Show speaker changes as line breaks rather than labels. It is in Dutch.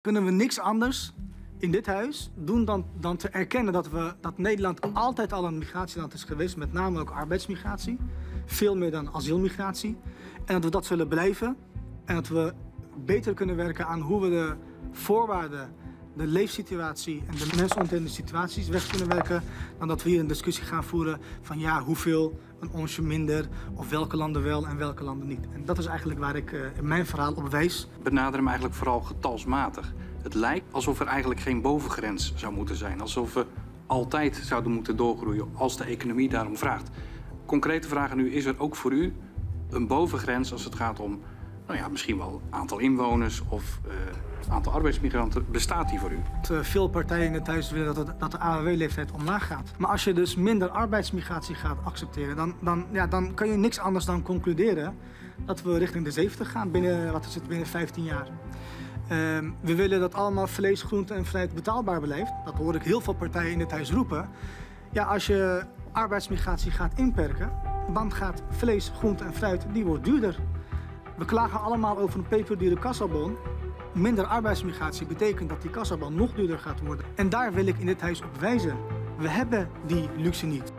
kunnen we niks anders in dit huis doen dan, dan te erkennen dat, we, dat Nederland altijd al een migratieland is geweest, met name ook arbeidsmigratie. Veel meer dan asielmigratie. En dat we dat zullen blijven. En dat we beter kunnen werken aan hoe we de voorwaarden, de leefsituatie en de mensonterende situaties weg kunnen werken. Dan dat we hier een discussie gaan voeren van ja, hoeveel, een onsje minder, of welke landen wel en welke landen niet. En dat is eigenlijk waar ik uh, in mijn verhaal op wijs.
Benader hem eigenlijk vooral getalsmatig. Het lijkt alsof er eigenlijk geen bovengrens zou moeten zijn. Alsof we altijd zouden moeten doorgroeien als de economie daarom vraagt. Concrete vragen nu, is er ook voor u een bovengrens als het gaat om nou ja, misschien wel aantal inwoners of uh, aantal arbeidsmigranten. Bestaat die voor u?
Uh, veel partijen in het huis willen dat, dat de AOW-leeftijd omlaag gaat. Maar als je dus minder arbeidsmigratie gaat accepteren, dan, dan, ja, dan kan je niks anders dan concluderen dat we richting de 70 gaan binnen, wat is het, binnen 15 jaar. Uh, we willen dat allemaal vlees, groente en fruit betaalbaar blijft. Dat hoor ik heel veel partijen in het huis roepen. Ja, als je arbeidsmigratie gaat inperken, dan gaat vlees, groente en fruit, die wordt duurder. We klagen allemaal over een peperdure kassabon. Minder arbeidsmigratie betekent dat die kassabon nog duurder gaat worden. En daar wil ik in dit huis op wijzen. We hebben die luxe niet.